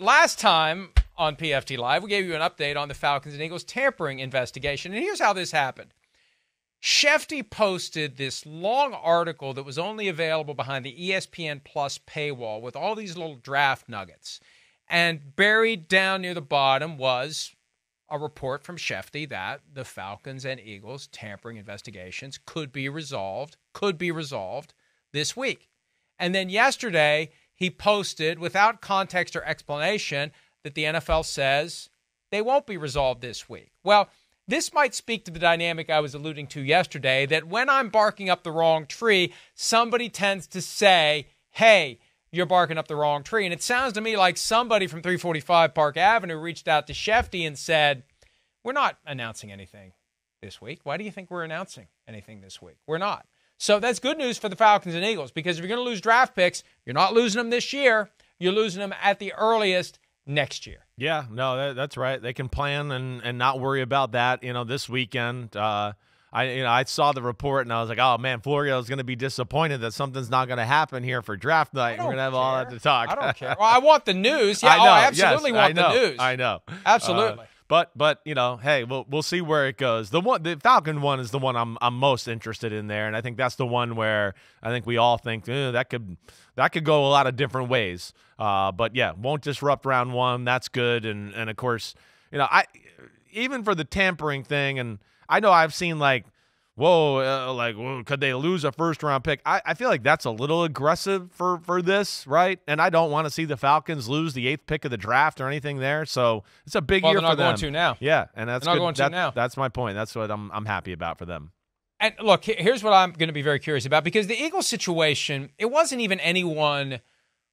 last time on PFT Live, we gave you an update on the Falcons and Eagles tampering investigation. And here's how this happened. Shefty posted this long article that was only available behind the ESPN Plus paywall with all these little draft nuggets. And buried down near the bottom was a report from Shefty that the Falcons and Eagles tampering investigations could be resolved, could be resolved this week. And then yesterday, he posted without context or explanation that the NFL says they won't be resolved this week. Well, this might speak to the dynamic I was alluding to yesterday that when I'm barking up the wrong tree, somebody tends to say, hey, you're barking up the wrong tree. And it sounds to me like somebody from 345 Park Avenue reached out to Shefty and said, We're not announcing anything this week. Why do you think we're announcing anything this week? We're not. So that's good news for the Falcons and Eagles because if you're going to lose draft picks, you're not losing them this year. You're losing them at the earliest next year. Yeah, no, that, that's right. They can plan and, and not worry about that. You know, this weekend, uh, I you know I saw the report and I was like, oh man, Florio is going to be disappointed that something's not going to happen here for draft night. We're going to have all that to talk. I don't care. Well, I want the news. Yeah, I know. oh, I absolutely yes, want I know, the news. I know. Absolutely. Uh, but but you know, hey, we'll we'll see where it goes. The one, the Falcon one is the one I'm I'm most interested in there, and I think that's the one where I think we all think eh, that could that could go a lot of different ways. Uh, but yeah, won't disrupt round one. That's good, and and of course, you know, I even for the tampering thing, and I know I've seen like whoa, uh, like, whoa, could they lose a first round pick? I, I feel like that's a little aggressive for, for this, right? And I don't want to see the Falcons lose the eighth pick of the draft or anything there. So it's a big well, year they're for not them. going to now. Yeah, and that's They're not good. going to now. That's my point. That's what I'm I'm happy about for them. And look, here's what I'm going to be very curious about because the Eagles situation, it wasn't even anyone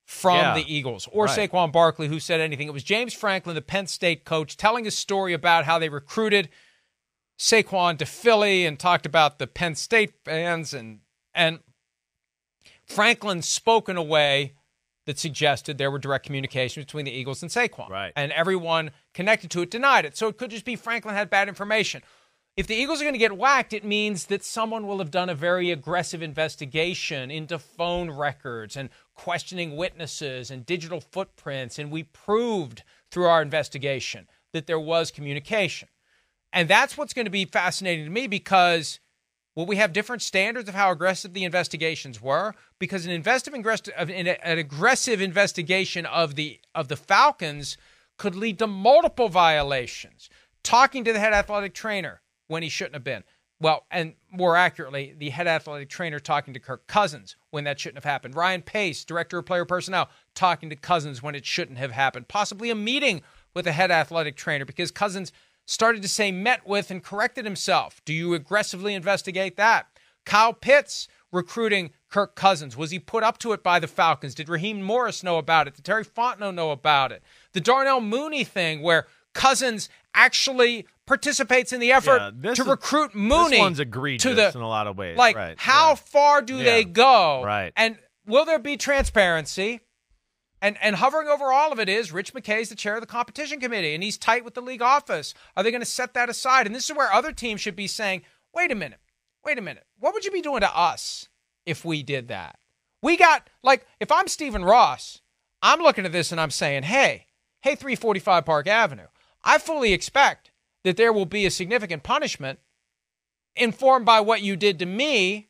from Yeah. the Eagles or Right. Saquon Barkley who said anything. It was James Franklin, the Penn State coach, telling a story about how they recruited Saquon to Philly and talked about the Penn State fans and and Franklin spoke in a way that suggested there were direct communications between the Eagles and Saquon. Right. And everyone connected to it denied it. So it could just be Franklin had bad information. If the Eagles are going to get whacked, it means that someone will have done a very aggressive investigation into phone records and questioning witnesses and digital footprints. And we proved through our investigation that there was communication. And that's what's going to be fascinating to me because will we have different standards of how aggressive the investigations were? Because an an aggressive investigation of the of the Falcons could lead to multiple violations. Talking to the head athletic trainer when he shouldn't have been. Well, and more accurately, the head athletic trainer talking to Kirk Cousins when that shouldn't have happened. Ryan Pace, director of player personnel, talking to Cousins when it shouldn't have happened. Possibly a meeting with a head athletic trainer because Cousins started to say met with and corrected himself. Do you aggressively investigate that? Kyle Pitts recruiting Kirk Cousins. Was he put up to it by the Falcons? Did Raheem Morris know about it? Did Terry Fontenot know about it? The Darnell Mooney thing where Cousins actually participates in the effort Yeah, to is- recruit Mooney This one's egregious to the in a lot of ways. like right. how yeah. far do Yeah. they go? Right. And will there be transparency? And and hovering over all of it is Rich McKay's the chair of the competition committee and he's tight with the league office. Are they going to set that aside? And this is where other teams should be saying, "Wait a minute. Wait a minute. What would you be doing to us if we did that?" We got like if I'm Stephen Ross, I'm looking at this and I'm saying, "Hey, hey 345 Park Avenue. I fully expect that there will be a significant punishment informed by what you did to me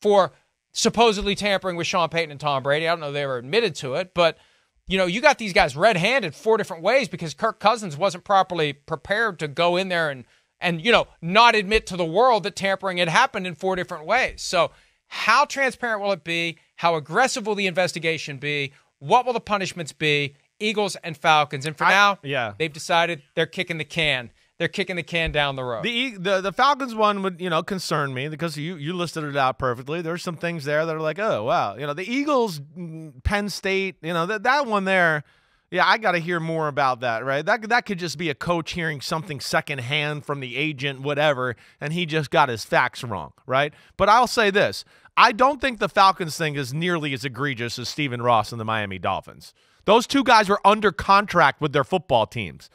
for supposedly tampering with Sean Payton and Tom Brady. I don't know if they were admitted to it, but you know, you got these guys red-handed four different ways because Kirk Cousins wasn't properly prepared to go in there and and you know, not admit to the world that tampering had happened in four different ways. So, how transparent will it be? How aggressive will the investigation be? What will the punishments be? Eagles and Falcons. And for I- now, yeah. they've decided they're kicking the can. They're kicking the can down the road. The, the the Falcons one would you know concern me because you you listed it out perfectly. There's some things there that are like oh wow you know the Eagles, mm, Penn State you know that that one there. Yeah, I got to hear more about that, right? That that could just be a coach hearing something secondhand from the agent, whatever, and he just got his facts wrong, right? But I'll say this: I don't think the Falcons thing is nearly as egregious as Stephen Ross and the Miami Dolphins. Those two guys were under contract with their football teams.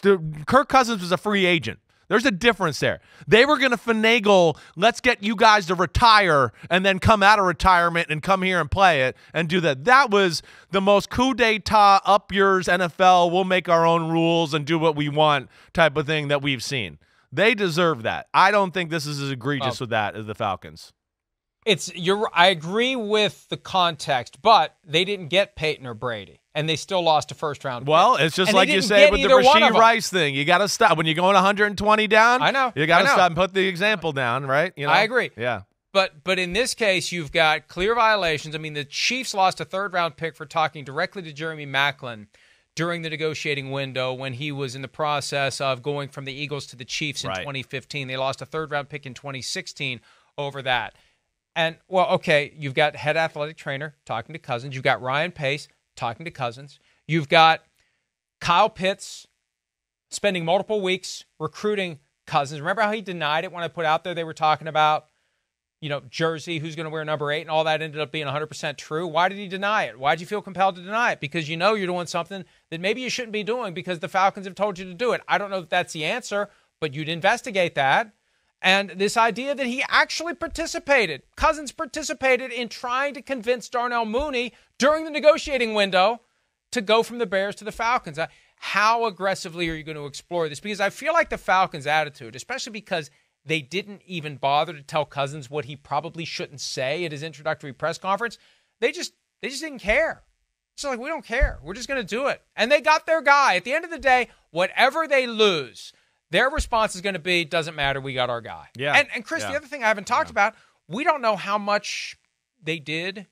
Kirk Cousins was a free agent. There's a difference there. They were going to finagle, let's get you guys to retire and then come out of retirement and come here and play it and do that. That was the most coup d'etat, up yours NFL, we'll make our own rules and do what we want type of thing that we've seen. They deserve that. I don't think this is as egregious Oh. with that as the Falcons. It's you're. I agree with the context, but they didn't get Payton or Brady, and they still lost a first round. Well, pick. it's just And like you say with the either one of Rashee. Rice thing. You got to stop when you're going 120 down. I know. You got to stop and put the example down, right? You know? I agree. Yeah. But but in this case, you've got clear violations. I mean, the Chiefs lost a third round pick for talking directly to Jeremy Maclin during the negotiating window when he was in the process of going from the Eagles to the Chiefs in Right. 2015. They lost a third round pick in 2016 over that. And well, okay, you've got head athletic trainer talking to Cousins. You've got Ryan Pace talking to Cousins. You've got Kyle Pitts spending multiple weeks recruiting Cousins. Remember how he denied it when I put out there they were talking about, you know, jersey, who's going to wear number eight, and all that ended up being 100% true. Why did he deny it? Why did you feel compelled to deny it? Because you know you're doing something that maybe you shouldn't be doing because the Falcons have told you to do it. I don't know if that's the answer, but you'd investigate that. And this idea that he actually participated, Cousins participated in trying to convince Darnell Mooney during the negotiating window to go from the Bears to the Falcons. Uh, How aggressively are you going to explore this? Because I feel like the Falcons' attitude, especially because they didn't even bother to tell Cousins what he probably shouldn't say at his introductory press conference, they just they just didn't care. It's like we don't care. We're just going to do it. And they got their guy. At the end of the day, whatever they lose, their response is going to be doesn't matter. We got our guy. Yeah. And and Chris, Yeah. the other thing I haven't talked about, we don't know how much they did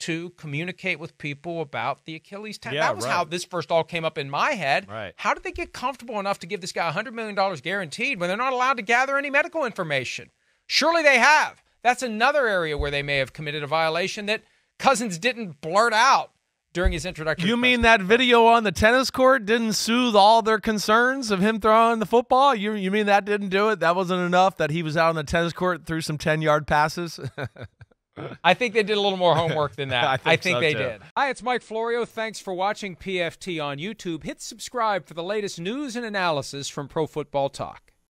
to communicate with people about the Achilles tendon. Yeah, that was right. how this first all came up in my head. Right. How did they get comfortable enough to give this guy $100 million guaranteed when they're not allowed to gather any medical information? Surely they have. That's another area where they may have committed a violation that Cousins didn't blurt out during his introductory. You mean that video on the tennis court didn't soothe all their concerns of him throwing the football? You you mean that didn't do it? That wasn't enough that he was out on the tennis court threw some 10-yard passes? I think they did a little more homework than that. I think so, they too. did. Hi, it's Mike Florio. Thanks for watching PFT on YouTube. Hit subscribe for the latest news and analysis from Pro Football Talk.